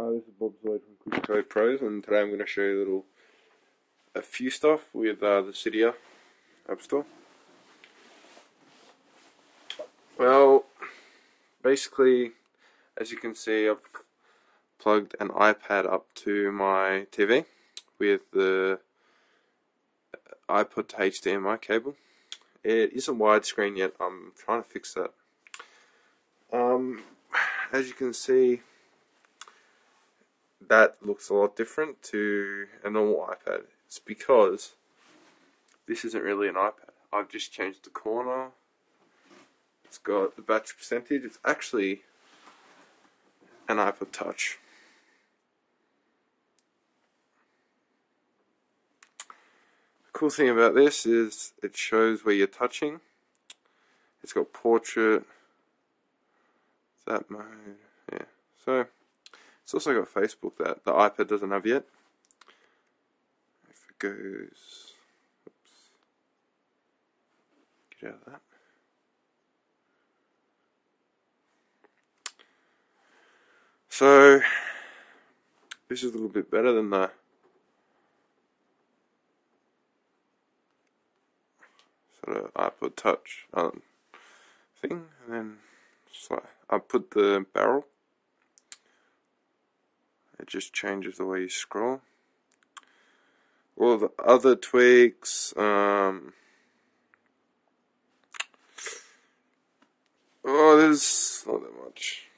Uh, this is Bob Zoid from Quick Code Pros, and today I'm going to show you a little, a few stuff with uh, the Cydia App Store. Well, basically, as you can see, I've plugged an iPad up to my TV with the iPod to HDMI cable. It isn't widescreen yet. I'm trying to fix that. Um, as you can see, that looks a lot different to a normal iPad. It's because this isn't really an iPad. I've just changed the corner. It's got the battery percentage. It's actually an iPod Touch. The cool thing about this is it shows where you're touching. It's got portrait, that mode, yeah. So it's also got Facebook that the iPad doesn't have yet. If it goes, oops, get out of that. So this is a little bit better than the sort of iPod Touch um, thing, and then so I put the barrel it just changes the way you scroll. All the other tweaks, um, oh, there's not that much.